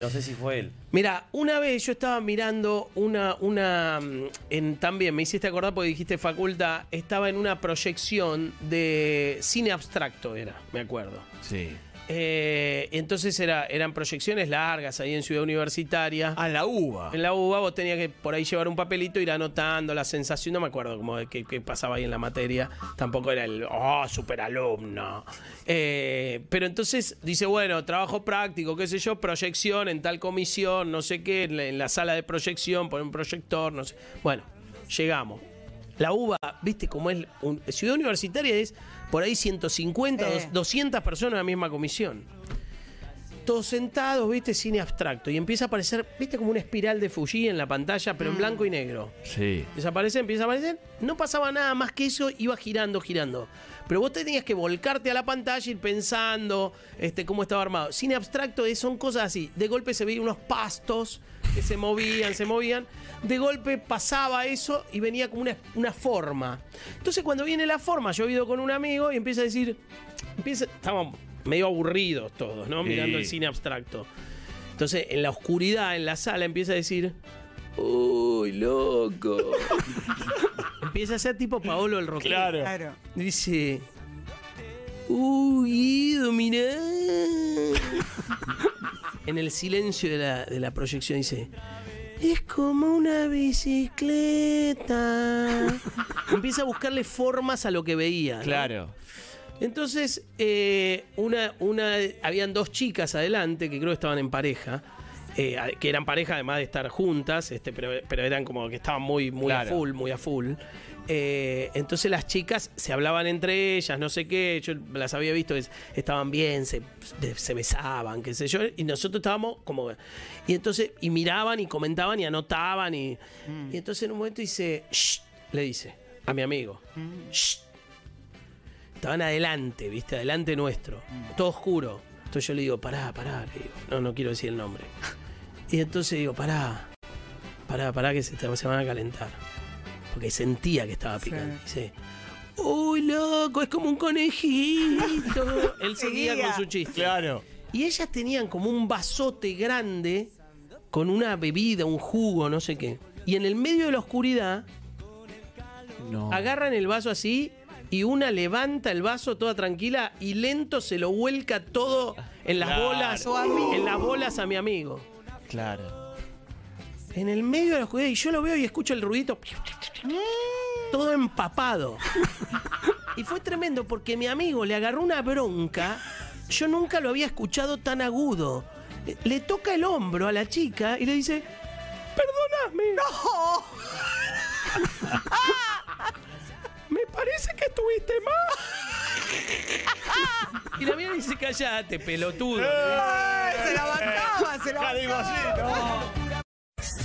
No sé si fue él. Mira, una vez yo estaba mirando una, una, mm, en, también me hiciste acordar porque dijiste facultad, estaba en una proyección de cine abstracto, era, me acuerdo. Sí. Eh, entonces era, eran proyecciones largas ahí en Ciudad Universitaria. A la uva. En la UBA vos tenías que por ahí llevar un papelito, ir anotando la sensación, no me acuerdo cómo qué, qué pasaba ahí en la materia, tampoco era el, oh, super alumno. Eh, pero entonces dice, bueno, trabajo práctico, qué sé yo, proyección en tal comisión, no sé qué, en la, en la sala de proyección, poner un proyector, no sé. Bueno, llegamos. La UBA, viste cómo es, un- Ciudad Universitaria es por ahí 150, Eh. dos- 200 personas en la misma comisión todos sentados, viste, cine abstracto. Y empieza a aparecer, viste, como una espiral de Fuji en la pantalla, pero en blanco y negro. Sí. Desaparece, empieza a aparecer. No pasaba nada más que eso, iba girando, girando. Pero vos tenías que volcarte a la pantalla ir pensando este, cómo estaba armado. Cine abstracto es- son cosas así. De golpe se veían unos pastos que se movían, se movían. De golpe pasaba eso y venía como una, una forma. Entonces cuando viene la forma, yo he ido con un amigo y empieza a decir, empieza, estábamos medio aburridos todos, ¿no? Sí. Mirando el cine abstracto. Entonces, en la oscuridad, en la sala, empieza a decir, uy, loco. empieza a ser tipo Paolo el rockero. Claro. Claro. Dice, uy, Guido, mirá. en el silencio de la, de la proyección dice, es como una bicicleta. Empieza a buscarle formas a lo que veía. ¿no? Claro. Entonces, eh, una, una, habían dos chicas adelante que creo que estaban en pareja, eh, que eran pareja además de estar juntas, este, pero, pero eran como que estaban muy, muy a full, muy a full. Eh, entonces las chicas se hablaban entre ellas, no sé qué, yo las había visto, es- estaban bien, se, se besaban, qué sé yo, y nosotros estábamos como... Y entonces, y miraban y comentaban y anotaban, y, y entonces en un momento dice, "Shh", le dice a mi amigo, "Shh". Estaban adelante, viste, adelante nuestro, todo oscuro. Entonces yo le digo, pará, pará, le digo, no, no quiero decir el nombre. Y entonces digo, pará, pará, pará, que se, te- se van a calentar. Porque sentía que estaba picante. Dice, uy, loco, es como un conejito. Él seguía Seguía. con su chiste. Claro. Y ellas tenían como un vasote grande con una bebida, un jugo, no sé qué. Y en el medio de la oscuridad, No. agarran el vaso así y una levanta el vaso toda tranquila y lento se lo vuelca todo en las Claro. bolas, en las bolas a mi amigo. Claro. En el medio de la oscuridad y yo lo veo y escucho el ruidito todo empapado. Y fue tremendo porque mi amigo le agarró una bronca. Yo nunca lo había escuchado tan agudo. Le toca el hombro a la chica y le dice, perdóname. ¡No! callate, pelotudo. Se la bancaba, se la Ya digo así, bancaba. no.